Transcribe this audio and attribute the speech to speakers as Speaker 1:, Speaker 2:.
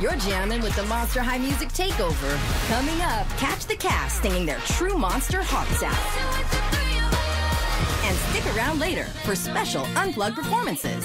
Speaker 1: You're jamming with the Monster High Music Takeover. Coming up, catch the cast singing their true monster hearts out. And stick around later for special unplugged performances.